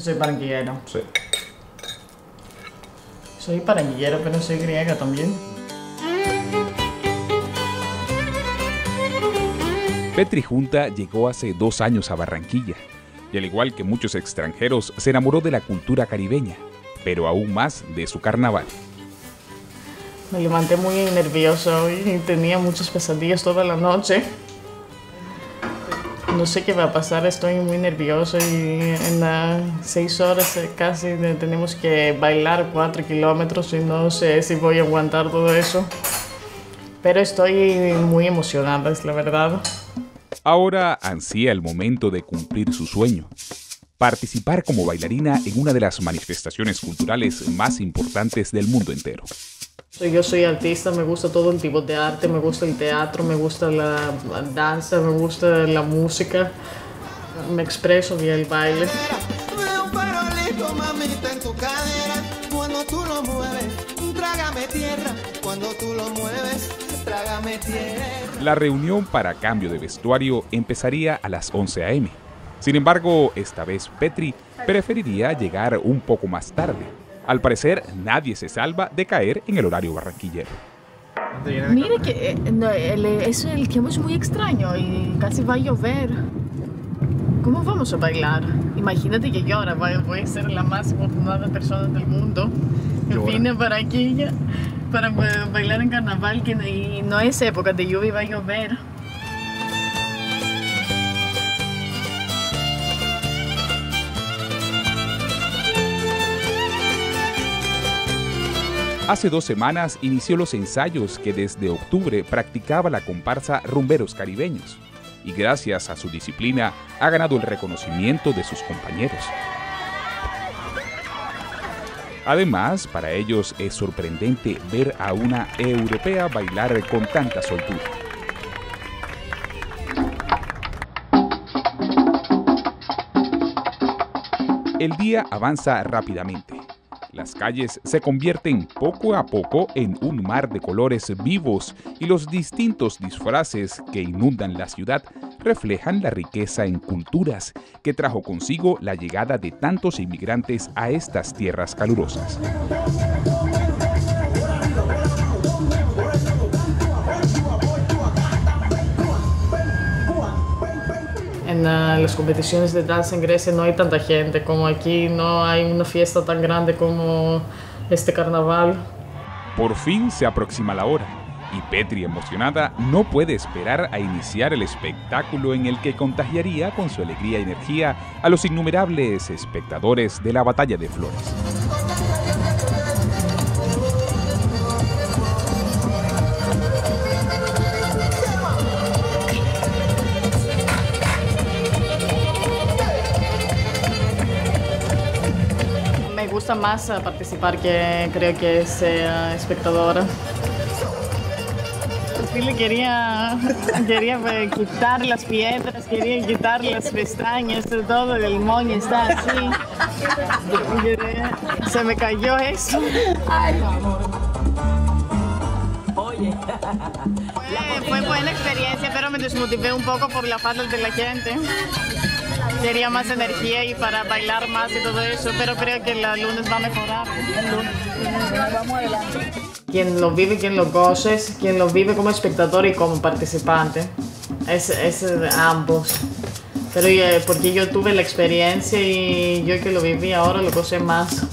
Soy barranquillero. Sí. Soy barranquillero, pero soy griega también. Petri Junta llegó hace dos años a Barranquilla y al igual que muchos extranjeros se enamoró de la cultura caribeña, pero aún más de su carnaval. Me levanté muy nervioso y tenía muchas pesadillas toda la noche. No sé qué va a pasar, estoy muy nervioso y en las seis horas eh, casi tenemos que bailar cuatro kilómetros y no sé si voy a aguantar todo eso. Pero estoy muy emocionada, es la verdad. Ahora ansía el momento de cumplir su sueño, participar como bailarina en una de las manifestaciones culturales más importantes del mundo entero. Yo soy artista, me gusta todo el tipo de arte, me gusta el teatro, me gusta la danza, me gusta la música, me expreso vía el baile. La reunión para cambio de vestuario empezaría a las 11 a.m. Sin embargo, esta vez Petri preferiría llegar un poco más tarde. Al parecer, nadie se salva de caer en el horario barranquillero. Mire que eh, es el tiempo es muy extraño y casi va a llover. ¿Cómo vamos a bailar? Imagínate que yo ahora voy a ser la más afortunada persona del mundo. Vine para aquí para bailar en carnaval que y no es época de lluvia y va a llover. Hace dos semanas inició los ensayos que desde octubre practicaba la comparsa Rumberos Caribeños y gracias a su disciplina ha ganado el reconocimiento de sus compañeros. Además, para ellos es sorprendente ver a una europea bailar con tanta soltura. El día avanza rápidamente. Las calles se convierten poco a poco en un mar de colores vivos y los distintos disfraces que inundan la ciudad reflejan la riqueza en culturas que trajo consigo la llegada de tantos inmigrantes a estas tierras calurosas. En las competiciones de danza en Grecia no hay tanta gente como aquí, no hay una fiesta tan grande como este carnaval. Por fin se aproxima la hora y Petri, emocionada, no puede esperar a iniciar el espectáculo en el que contagiaría con su alegría y energía a los innumerables espectadores de la Batalla de Flores. Gusta más participar que creo que ser espectadora le quería, quería pues, quitar las piedras, quería quitar las pestañas, todo el moño está así. Se me cayó eso. Oye. Fue, fue buena experiencia, pero me desmotivé un poco por la falta de la gente quería más energía y para bailar más y todo eso, pero creo que el lunes va a mejorar. Quien lo vive, quien lo goce, quien lo vive como espectador y como participante. Es, es ambos. Pero porque yo tuve la experiencia y yo que lo viví ahora lo gocé más.